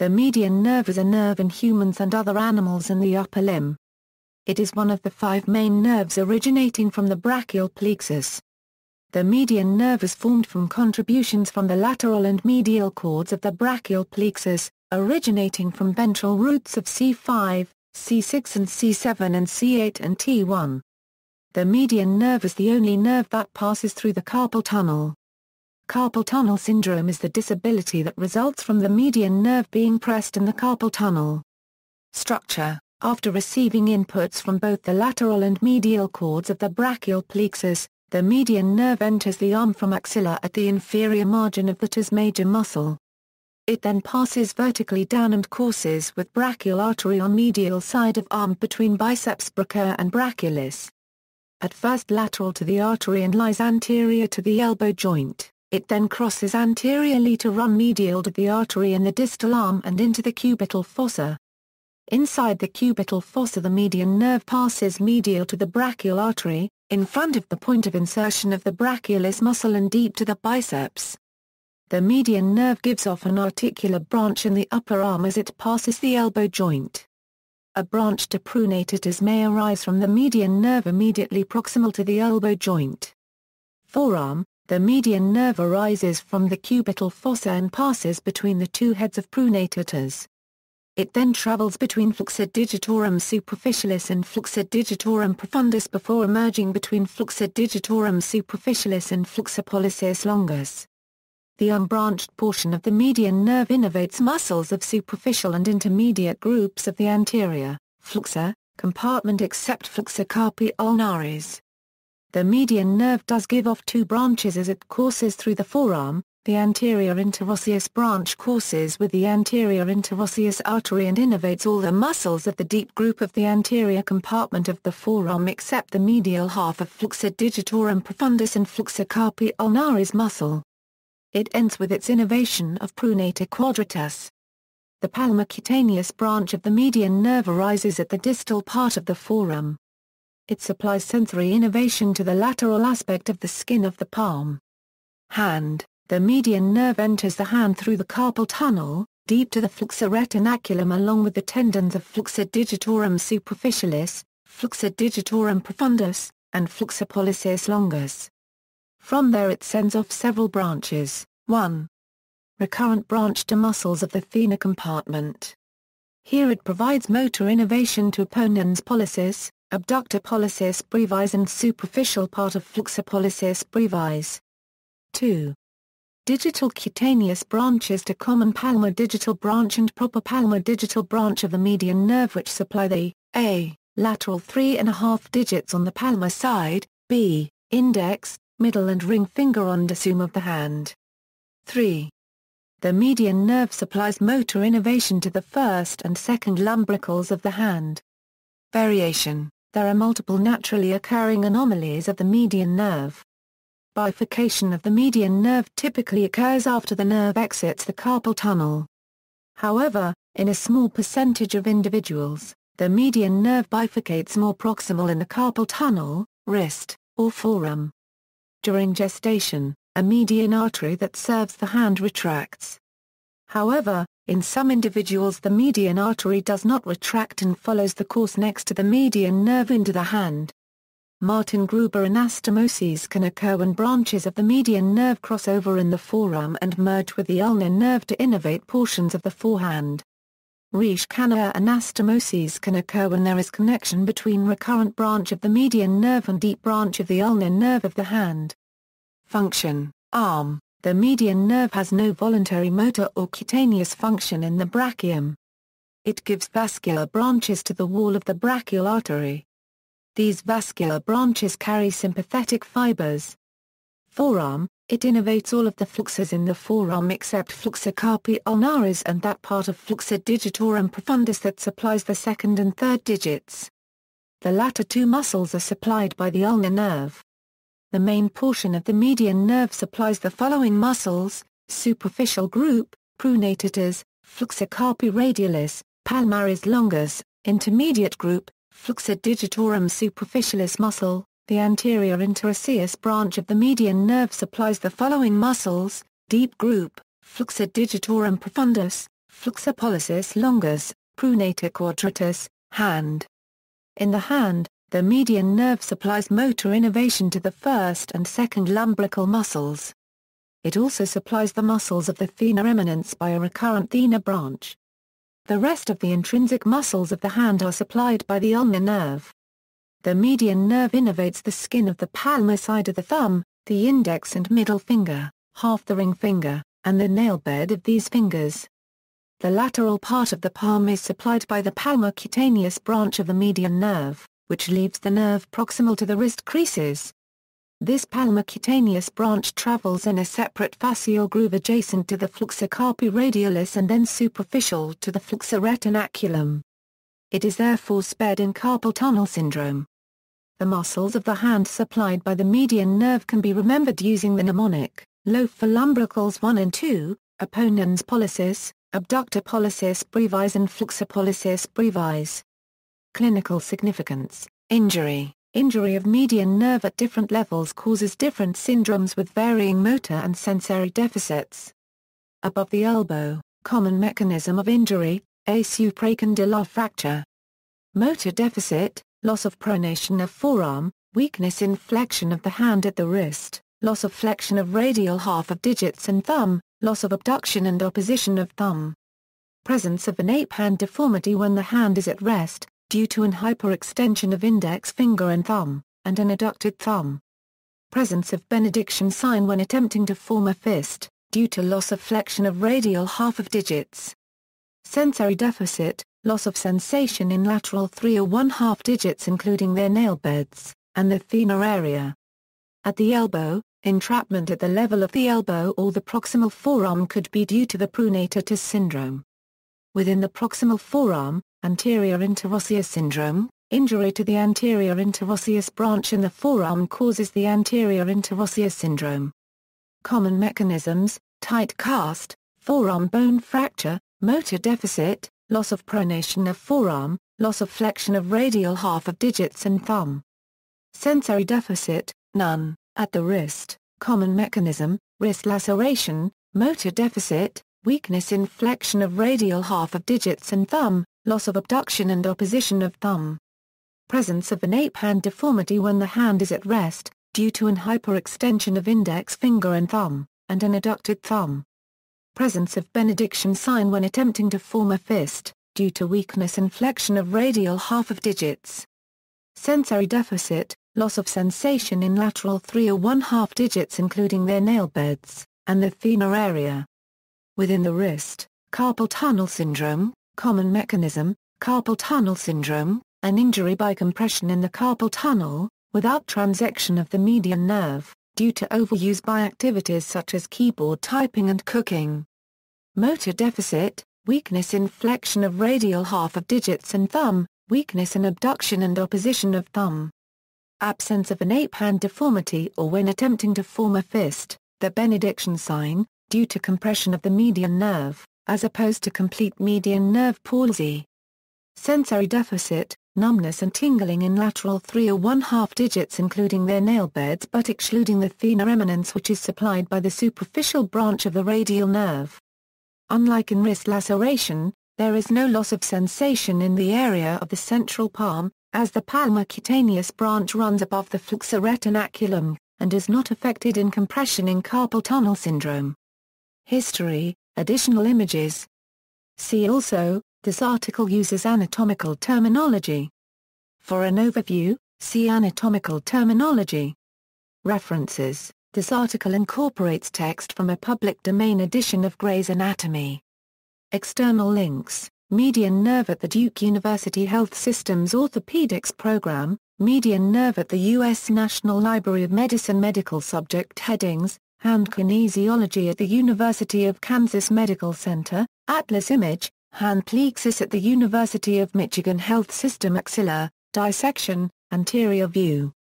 The median nerve is a nerve in humans and other animals in the upper limb. It is one of the five main nerves originating from the brachial plexus. The median nerve is formed from contributions from the lateral and medial cords of the brachial plexus, originating from ventral roots of C5, C6 and C7 and C8 and T1. The median nerve is the only nerve that passes through the carpal tunnel. Carpal tunnel syndrome is the disability that results from the median nerve being pressed in the carpal tunnel. Structure After receiving inputs from both the lateral and medial cords of the brachial plexus, the median nerve enters the arm from axilla at the inferior margin of the teres major muscle. It then passes vertically down and courses with brachial artery on medial side of arm between biceps brachii and brachialis. At first lateral to the artery and lies anterior to the elbow joint. It then crosses anteriorly to run medial to the artery in the distal arm and into the cubital fossa. Inside the cubital fossa the median nerve passes medial to the brachial artery, in front of the point of insertion of the brachialis muscle and deep to the biceps. The median nerve gives off an articular branch in the upper arm as it passes the elbow joint. A branch to pronator teres may arise from the median nerve immediately proximal to the elbow joint. Forearm, the median nerve arises from the cubital fossa and passes between the two heads of pronator teres. It then travels between flexor digitorum superficialis and flexor digitorum profundus before emerging between flexor digitorum superficialis and flexor pollicis longus. The unbranched portion of the median nerve innervates muscles of superficial and intermediate groups of the anterior, flexor, compartment except flexor carpi ulnaris. The median nerve does give off two branches as it courses through the forearm, the anterior interosseous branch courses with the anterior interosseous artery and innervates all the muscles of the deep group of the anterior compartment of the forearm except the medial half of flexor digitorum profundus and flexor carpi ulnaris muscle. It ends with its innervation of pronator quadratus. The palmar cutaneous branch of the median nerve arises at the distal part of the forearm. It supplies sensory innervation to the lateral aspect of the skin of the palm. Hand The median nerve enters the hand through the carpal tunnel, deep to the flexor retinaculum along with the tendons of flexor digitorum superficialis, flexor digitorum profundus, and flexor pollicis longus. From there it sends off several branches. 1. Recurrent branch to muscles of the thenar compartment. Here it provides motor innervation to opponens pollicis, abductor pollicis brevis and superficial part of flexor pollicis brevis. 2. Digital cutaneous branches to common palmar digital branch and proper palmar digital branch of the median nerve which supply the a. lateral 3.5 digits on the palmar side, b. index, middle and ring finger on undersume of the hand. 3. The median nerve supplies motor innervation to the first and second lumbricals of the hand. Variation there are multiple naturally occurring anomalies of the median nerve. Bifurcation of the median nerve typically occurs after the nerve exits the carpal tunnel. However, in a small percentage of individuals, the median nerve bifurcates more proximal in the carpal tunnel, wrist, or forearm. During gestation, a median artery that serves the hand retracts. However, in some individuals the median artery does not retract and follows the course next to the median nerve into the hand. Martin-Gruber anastomoses can occur when branches of the median nerve cross over in the forearm and merge with the ulnar nerve to innervate portions of the forehand. Riche-Cannieu anastomoses can occur when there is connection between recurrent branch of the median nerve and deep branch of the ulnar nerve of the hand. Function, arm, the median nerve has no voluntary motor or cutaneous function in the brachium. It gives vascular branches to the wall of the brachial artery. These vascular branches carry sympathetic fibers. Forearm, it innervates all of the flexors in the forearm except flexor carpi ulnaris and that part of flexor digitorum profundus that supplies the second and third digits. The latter two muscles are supplied by the ulnar nerve. The main portion of the median nerve supplies the following muscles, superficial group, pronator teres, flexor carpi radialis, palmaris longus, intermediate group, flexor digitorum superficialis muscle, the anterior interosseous branch of the median nerve supplies the following muscles, deep group, flexor digitorum profundus, flexor pollicis longus, pronator quadratus, hand. In the hand, the median nerve supplies motor innervation to the first and second lumbrical muscles. It also supplies the muscles of the thenar eminence by a recurrent thenar branch. The rest of the intrinsic muscles of the hand are supplied by the ulnar nerve. The median nerve innervates the skin of the palmar side of the thumb, the index and middle finger, half the ring finger, and the nail bed of these fingers. The lateral part of the palm is supplied by the palmar cutaneous branch of the median nerve which leaves the nerve proximal to the wrist creases. This palmar cutaneous branch travels in a separate fascial groove adjacent to the flexor carpi radialis and then superficial to the flexor retinaculum. It is therefore spared in carpal tunnel syndrome. The muscles of the hand supplied by the median nerve can be remembered using the mnemonic, loaf for lumbricals 1 and 2, opponens pollicis, abductor pollicis brevis and flexor pollicis brevis. Clinical significance, injury, injury of median nerve at different levels causes different syndromes with varying motor and sensory deficits. Above the elbow, common mechanism of injury, a supracondylar fracture. Motor deficit, loss of pronation of forearm, weakness in flexion of the hand at the wrist, loss of flexion of radial half of digits and thumb, loss of abduction and opposition of thumb. Presence of an ape hand deformity when the hand is at rest, due to an hyperextension of index finger and thumb, and an adducted thumb. Presence of benediction sign when attempting to form a fist, due to loss of flexion of radial half of digits. Sensory deficit, loss of sensation in lateral 3 or 1 half digits including their nail beds, and the thenar area. At the elbow, entrapment at the level of the elbow or the proximal forearm could be due to the pronator syndrome. Within the proximal forearm, anterior interosseous syndrome, injury to the anterior interosseous branch in the forearm causes the anterior interosseous syndrome. Common mechanisms, tight cast, forearm bone fracture, motor deficit, loss of pronation of forearm, loss of flexion of radial half of digits and thumb. Sensory deficit, none, at the wrist, common mechanism, wrist laceration, motor deficit, weakness in flexion of radial half of digits and thumb, loss of abduction and opposition of thumb. Presence of an ape hand deformity when the hand is at rest, due to an hyperextension of index finger and thumb, and an adducted thumb. Presence of benediction sign when attempting to form a fist, due to weakness and flexion of radial half of digits. Sensory deficit, loss of sensation in lateral 3 or 1 half digits including their nail beds, and the thenar area. Within the wrist, carpal tunnel syndrome, Common mechanism, carpal tunnel syndrome, an injury by compression in the carpal tunnel, without transection of the median nerve, due to overuse by activities such as keyboard typing and cooking. Motor deficit, weakness in flexion of radial half of digits and thumb, weakness in abduction and opposition of thumb. Absence of an ape hand deformity or when attempting to form a fist, the benediction sign, due to compression of the median nerve as opposed to complete median nerve palsy. Sensory deficit, numbness and tingling in lateral 3 or 1 half digits including their nail beds but excluding the thenar eminence which is supplied by the superficial branch of the radial nerve. Unlike in wrist laceration, there is no loss of sensation in the area of the central palm, as the palmar cutaneous branch runs above the flexor retinaculum, and is not affected in compression in carpal tunnel syndrome. History Additional images. See also, this article uses anatomical terminology. For an overview, see anatomical terminology. References This article incorporates text from a public domain edition of Gray's Anatomy. External links Median nerve at the Duke University Health System's Orthopedics Program, Median nerve at the U.S. National Library of Medicine Medical Subject Headings, Hand kinesiology at the University of Kansas Medical Center, Atlas Image, hand plexus at the University of Michigan Health System axilla, dissection, anterior view.